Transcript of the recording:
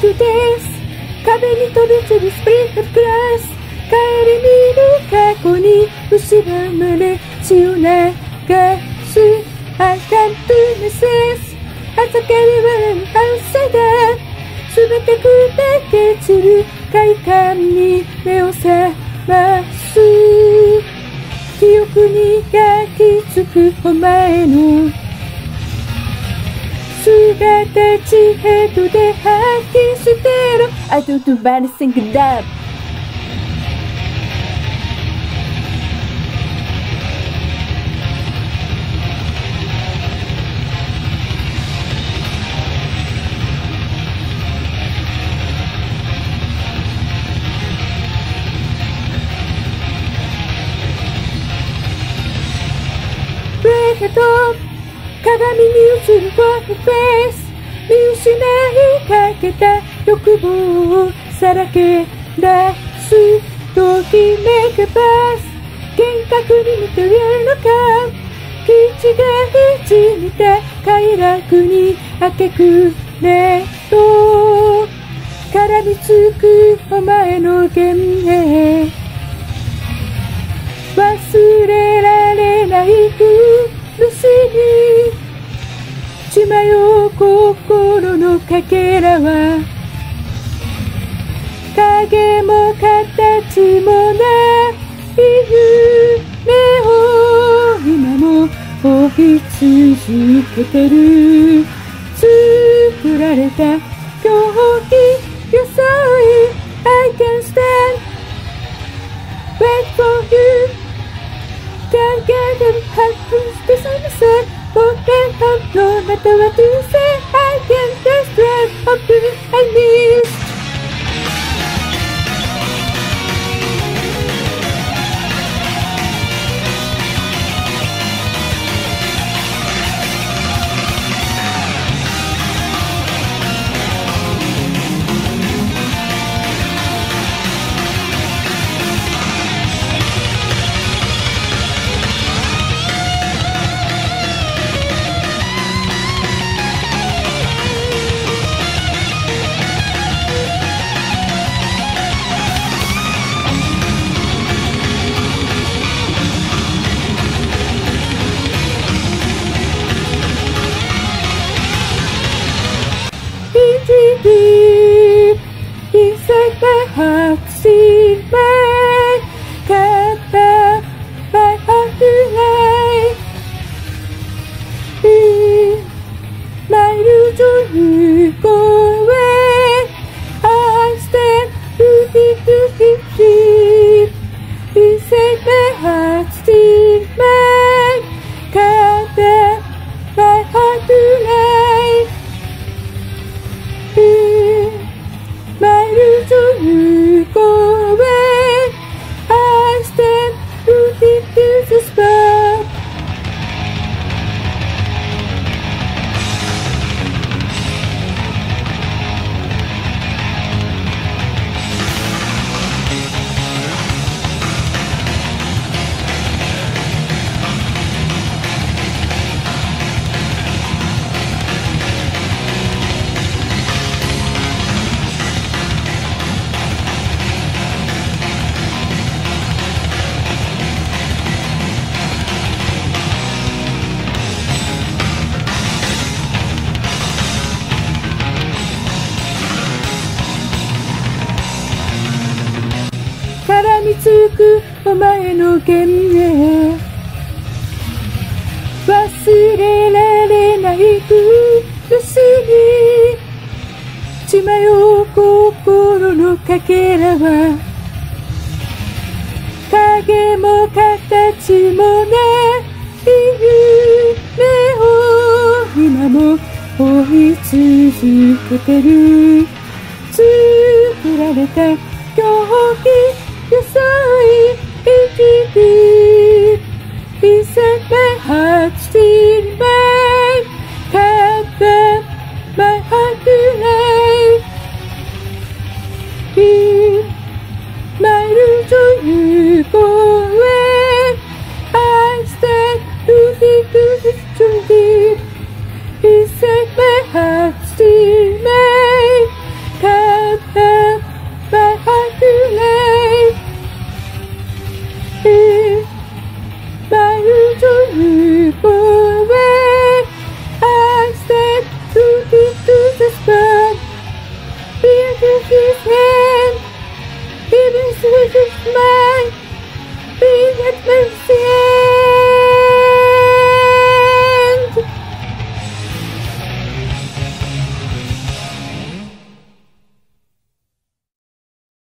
壁に飛び散るスプリントクラス。帰り見る過去に後ろまで血を流す I can't do this 朝けりは朝だ。すべて砕け散る快感に目を覚ます。記憶に焼き付くお前の姿地ヘッドで吐き捨てろ I don't do bad think that けど 鏡に映るワーフェイス見失いかけた欲望をさらけ出すときめくバス。幻覚に似てるのか。基地が打ち見た快楽に明け暮れと。絡みつくお前の幻影忘れられない心のかけらは影も形もない夢を今も追い続けてる作られた狂気装い I can stand wait for you can't get them happens to sunset Forget how no matter what you 絡みつくお前の幻影忘れられない苦しみ血迷う心のかけらは影も形もない夢を今も追い続けてる作られた狂気 Yes, I it deep. He set my heart